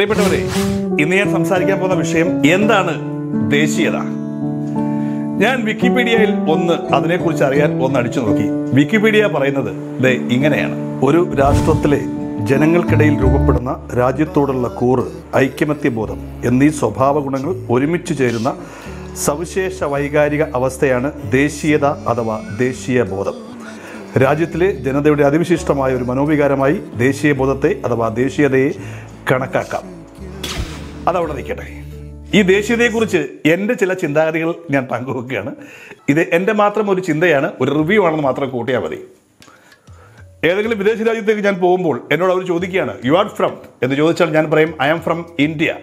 പ്രിയപ്പെട്ടവരെ ഇന്ന് ഞാൻ സംസാരിക്കാൻ പോകുന്ന വിഷയം എന്താണ് ദേശീയത? ഞാൻ വിക്കിപീഡിയയിൽ ഒന്ന് അതിനെക്കുറിച്ച് അറിയാൻ ഒന്ന് അടിച്ചു നോക്കി. വിക്കിപീഡിയ പറയുന്നത് ദേ ഇങ്ങനെയാണ്. ഒരു രാഷ്ട്രത്തിലെ ജനങ്ങൾക്കിടയിൽ രൂപപ്പെടുന്ന രാജ്യത്തോടുള്ള കൂറ് ഐക്യമത്യബോധം എന്നീ സ്വഭാവ ഗുണങ്ങൾ ഒരുമിച്ച് ചേരുന്ന സവിശേഷ വൈകാരിക അവസ്ഥയാണ് ദേശീയത അഥവാ ദേശീയ ബോധം. രാജ്യത്തിലെ ജനതയുടെ അതിവിശിഷ്ടമായ ഒരു മനോവികാരമായി ദേശീയ ബോധത്തെ അഥവാ ദേശീയതയെ കണക്കാക്കാം. അതവിടെ നിൽക്കട്ടെ. ഈ ദേശീയതയെക്കുറിച്ച് എന്റെ ചില ചിന്താഗതികൾ ഞാൻ പങ്കുവെക്കുകയാണ്. ഇത് എന്റെ മാത്രം ഒരു ചിന്തയാണ്. ഒരു റിവ്യൂ ആണെന്ന് മാത്രം കൂട്ടിയാൽ മതി. ഏതെങ്കിലും വിദേശ രാജ്യത്തേക്ക് ഞാൻ പോകുമ്പോൾ എന്നോട് അവർ ചോദിക്കുകയാണ് യു ആർ ഫ്രം എന്ന് ചോദിച്ചാൽ ഞാൻ പറയും ഐ ആം ഫ്രം ഇന്ത്യ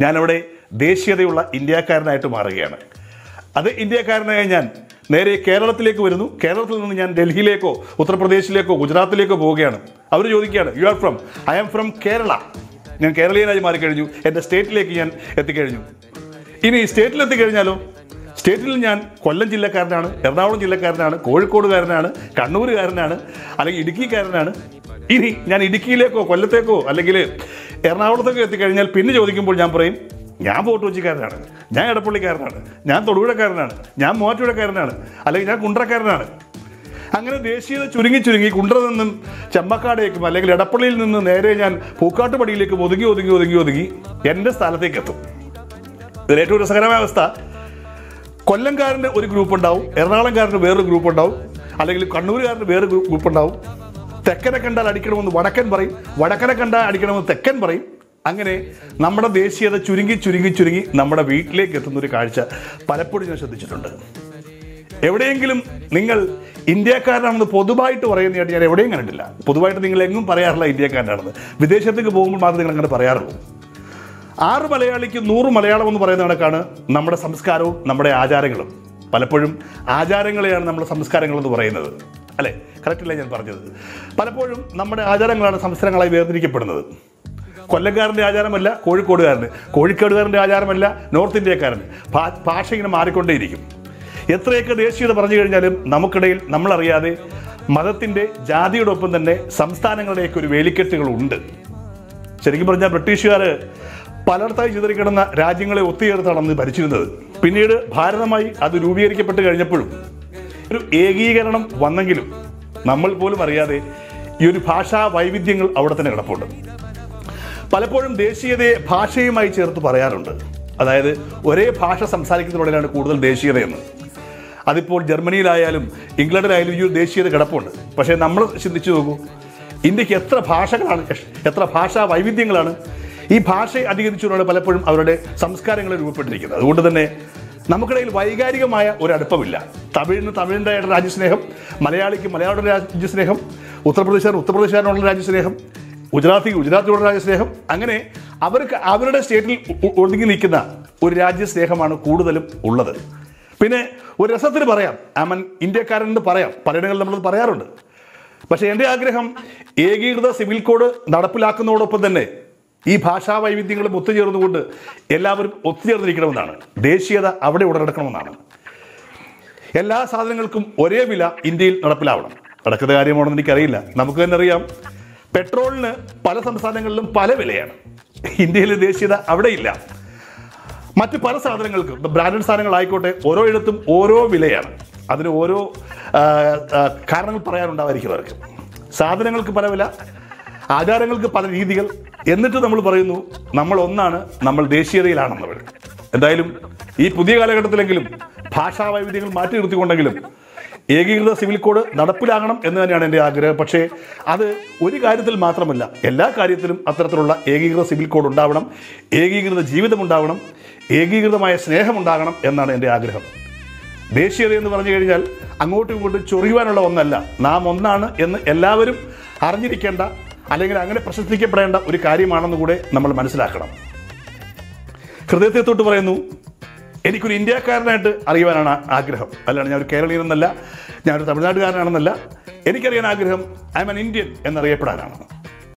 ഞാനവിടെ ദേശീയതയുള്ള ഇന്ത്യക്കാരനായിട്ട് മാറുകയാണ്. അത് ഇന്ത്യക്കാരനായ ഞാൻ നേരെ കേരളത്തിലേക്ക് വരുന്നു. കേരളത്തിൽ നിന്ന് ഞാൻ ഡൽഹിയിലേക്കോ ഉത്തർപ്രദേശിലേക്കോ ഗുജറാത്തിലേക്കോ പോവുകയാണ്. അവർ ചോദിക്കുകയാണ് you are from I am from Kerala ഞാൻ കേരളീയനായി മാറിക്കഴിഞ്ഞു. എന്റെ സ്റ്റേറ്റിലേക്ക് ഞാൻ എത്തിക്കഴിഞ്ഞു. ഇനി സ്റ്റേറ്റിൽ എത്തിക്കഴിഞ്ഞാലോ സ്റ്റേറ്റിൽ ഞാൻ കൊല്ലം ജില്ലക്കാരനാണ് എറണാകുളം ജില്ലക്കാരനാണ് കോഴിക്കോടുകാരനാണ് കണ്ണൂരുകാരനാണ് അല്ലെങ്കിൽ ഇടുക്കിക്കാരനാണ്. ഇനി ഞാൻ ഇടുക്കിയിലേക്കോ കൊല്ലത്തേക്കോ അല്ലെങ്കിൽ എറണാകുളത്തേക്കോ എത്തിക്കഴിഞ്ഞാൽ പിന്നെ ചോദിക്കുമ്പോൾ ഞാൻ പറയും ഞാൻ ഫോട്ടോച്ചിക്കാരനാണ് ഞാൻ എടപ്പള്ളിക്കാരനാണ്. ഞാൻ തൊടുപുഴക്കാരനാണ്. ഞാൻ മൂവാറ്റുപുഴക്കാരനാണ്. അല്ലെങ്കിൽ ഞാൻ കുണ്ട്രക്കാരനാണ് അങ്ങനെ ദേശീയത ചുരുങ്ങി ചുരുങ്ങി കുണ്ടറ നിന്നും ചെമ്മക്കാടേക്കും അല്ലെങ്കിൽ ഇടപ്പള്ളിയിൽ നിന്ന് നേരെ ഞാൻ പൂക്കാട്ടുപടിയിലേക്ക് ഒതുങ്ങി ഒതുങ്ങി ഒതുങ്ങി ഒതുങ്ങി എന്റെ സ്ഥലത്തേക്ക് എത്തും ഇതിൽ ഏറ്റവും രസകരമായ അവസ്ഥ കൊല്ലംകാരന്റെ ഒരു ഗ്രൂപ്പ് ഉണ്ടാവും എറണാകുളംകാരന് വേറൊരു ഗ്രൂപ്പ് ഉണ്ടാവും അല്ലെങ്കിൽ കണ്ണൂരുകാരന് വേറെ ഗ്രൂപ്പ് ഉണ്ടാവും തെക്കനെ കണ്ടാൽ അടിക്കണമെന്ന് വടക്കൻ പറയും വടക്കനെ കണ്ടാൽ അടിക്കണമെന്ന് തെക്കൻ പറയും. അങ്ങനെ നമ്മുടെ ദേശീയത ചുരുങ്ങി ചുരുങ്ങി ചുരുങ്ങി നമ്മുടെ വീട്ടിലേക്ക് എത്തുന്ന ഒരു കാഴ്ച പലപ്പോഴും ഞാൻ ശ്രദ്ധിച്ചിട്ടുണ്ട്. എവിടെയെങ്കിലും നിങ്ങൾ ഇന്ത്യക്കാരനാണെന്ന് പൊതുവായിട്ട് പറയുന്നതായിട്ട് ഞാൻ എവിടെയും കണ്ടിട്ടില്ല. പൊതുവായിട്ട് നിങ്ങൾ എങ്ങും പറയാറില്ല ഇന്ത്യക്കാരനാണെന്ന്. വിദേശത്തേക്ക് പോകുമ്പോൾ മാത്രം നിങ്ങൾ അങ്ങനെ പറയാറുള്ളൂ. ആറ് മലയാളിക്ക് നൂറ് മലയാളം എന്ന് പറയുന്ന കണക്കാണ് നമ്മുടെ സംസ്കാരവും നമ്മുടെ ആചാരങ്ങളും. പലപ്പോഴും ആചാരങ്ങളെയാണ് നമ്മുടെ സംസ്കാരങ്ങൾ എന്ന് പറയുന്നത്. അല്ലേ? കറക്റ്റല്ലേ ഞാൻ പറഞ്ഞത്? പലപ്പോഴും നമ്മുടെ ആചാരങ്ങളാണ് സംസ്കാരങ്ങളായി വേർതിരിക്കപ്പെടുന്നത്. കൊല്ലക്കാരന്റെ ആചാരമല്ല കോഴിക്കോടുകാരന്. കോഴിക്കോടുകാരന്റെ ആചാരമല്ല നോർത്ത് ഇന്ത്യക്കാരന്. ഭാഷ ഇങ്ങനെ മാറിക്കൊണ്ടേയിരിക്കും. എത്രയൊക്കെ ദേശീയത പറഞ്ഞു കഴിഞ്ഞാലും നമുക്കിടയിൽ നമ്മളറിയാതെ മതത്തിന്റെ ജാതിയുടെ ഒപ്പം തന്നെ സംസ്ഥാനങ്ങളുടെയൊക്കെ ഒരു വേലിക്കെട്ടുകളുണ്ട്. ശരിക്കും പറഞ്ഞാൽ ബ്രിട്ടീഷുകാർ പലർത്തായി ചിതറിക്കിടന്ന രാജ്യങ്ങളെ ഒത്തുചേർത്താണ് അന്ന് ഭരിച്ചിരുന്നത്. പിന്നീട് ഭാരതമായി അത് രൂപീകരിക്കപ്പെട്ട് കഴിഞ്ഞപ്പോഴും ഒരു ഏകീകരണം വന്നെങ്കിലും നമ്മൾ പോലും അറിയാതെ ഈ ഒരു ഭാഷാ വൈവിധ്യങ്ങൾ അവിടെ തന്നെ കിടപ്പുണ്ട്. പലപ്പോഴും ദേശീയതയെ ഭാഷയുമായി ചേർത്ത് പറയാറുണ്ട്. അതായത് ഒരേ ഭാഷ സംസാരിക്കുന്നതിലൂടെയാണ് കൂടുതൽ ദേശീയതയെന്ന്. അതിപ്പോൾ ജർമ്മനിയിലായാലും ഇംഗ്ലണ്ടിലായാലും ഈ ഒരു ദേശീയത കിടപ്പുണ്ട്. പക്ഷേ നമ്മൾ ചിന്തിച്ചു നോക്കൂ ഇന്ത്യയ്ക്ക് എത്ര ഭാഷകളാണ് എത്ര ഭാഷാ വൈവിധ്യങ്ങളാണ് ഈ ഭാഷയെ അധികരിച്ചുകൊണ്ടാണ് പലപ്പോഴും അവരുടെ സംസ്കാരങ്ങൾ രൂപപ്പെട്ടിരിക്കുന്നത്. അതുകൊണ്ട് തന്നെ നമുക്കിടയിൽ വൈകാരികമായ ഒരു അടുപ്പമില്ല. തമിഴിന് തമിഴിന്റെ രാജ്യസ്നേഹം മലയാളിക്ക് മലയാളിയുടെ രാജ്യസ്നേഹം ഉത്തർപ്രദേശുകാരൻ ഉത്തർപ്രദേശുകാരനുള്ള രാജ്യസ്നേഹം ഗുജറാത്തിക്ക് ഗുജറാത്തിയുടെ രാജ്യസ്നേഹം അങ്ങനെ അവർക്ക് അവരുടെ സ്റ്റേറ്റിൽ ഒതുങ്ങി നിൽക്കുന്ന ഒരു രാജ്യസ്നേഹമാണ് കൂടുതലും ഉള്ളത്. പിന്നെ ഒരു രസത്തിന് പറയാം. ആമൻ ഇന്ത്യക്കാരൻ എന്ന് പറയാം. പലയിടങ്ങളിൽ നമ്മളത് പറയാറുണ്ട്. പക്ഷേ എന്റെ ആഗ്രഹം ഏകീകൃത സിവിൽ കോഡ് നടപ്പിലാക്കുന്നതോടൊപ്പം തന്നെ ഈ ഭാഷാ വൈവിധ്യങ്ങളും ഒത്തുചേർന്നുകൊണ്ട് എല്ലാവരും ഒത്തുചേർന്നിരിക്കണമെന്നാണ്. ദേശീയത അവിടെ ഉടലെടുക്കണമെന്നാണ്. എല്ലാ സാധനങ്ങൾക്കും ഒരേ വില ഇന്ത്യയിൽ നടപ്പിലാവണം. നടക്കുന്ന കാര്യമാണെന്ന് എനിക്കറിയില്ല. നമുക്ക് തന്നെ അറിയാം. പെട്രോളിന് പല സംസ്ഥാനങ്ങളിലും പല വിലയാണ്. ഇന്ത്യയിലെ ദേശീയത അവിടെയില്ല. മറ്റ് പല സാധനങ്ങൾക്കും. ബ്രാൻഡഡ് സാധനങ്ങളായിക്കോട്ടെ ഓരോ ഇടത്തും ഓരോ വിലയാണ്. അതിന് ഓരോ കാരണങ്ങൾ പറയാനുണ്ടാവായിരിക്കും അവർക്ക് സാധനങ്ങൾക്ക് പല വില ആചാരങ്ങൾക്ക് പല രീതികൾ. എന്നിട്ട് നമ്മൾ പറയുന്നു നമ്മൾ ഒന്നാണ് നമ്മൾ ദേശീയതയിലാണെന്നവർ. എന്തായാലും ഈ പുതിയ കാലഘട്ടത്തിലെങ്കിലും ഭാഷാ വൈവിധ്യങ്ങൾ മാറ്റി നിർത്തിക്കൊണ്ടെങ്കിലും ഏകീകൃത സിവിൽ കോഡ് നടപ്പിലാകണം എന്ന് തന്നെയാണ് എന്റെ ആഗ്രഹം. പക്ഷേ അത് ഒരു കാര്യത്തിൽ മാത്രമല്ല. എല്ലാ കാര്യത്തിലും അത്തരത്തിലുള്ള ഏകീകൃത സിവിൽ കോഡ് ഉണ്ടാവണം ഏകീകൃത ജീവിതം ഉണ്ടാവണം ഏകീകൃതമായ സ്നേഹമുണ്ടാകണം എന്നാണ് എന്റെ ആഗ്രഹം. ദേശീയത എന്ന് പറഞ്ഞു കഴിഞ്ഞാൽ അങ്ങോട്ടും ഇങ്ങോട്ടും ചൊറിയുവാനുള്ള ഒന്നല്ല. നാം ഒന്നാണ് എന്ന് എല്ലാവരും അറിഞ്ഞിരിക്കേണ്ട അല്ലെങ്കിൽ അങ്ങനെ പ്രശസ്തിക്കപ്പെടേണ്ട ഒരു കാര്യമാണെന്ന് കൂടെ നമ്മൾ മനസ്സിലാക്കണം. ഹൃദയത്തെ തൊട്ട് പറയുന്നു എനിക്കൊരു ഇന്ത്യക്കാരനായിട്ട് അറിയുവാനാണ് ആഗ്രഹം. അല്ലാണ്ട് ഞാൻ ഒരു കേരളീയനെന്നല്ല ഞാനൊരു തമിഴ്നാട്ടുകാരനാണെന്നല്ല എനിക്കറിയാൻ ആഗ്രഹം ഐ എം എൻ ഇന്ത്യൻ എന്നറിയപ്പെടാനാണ്.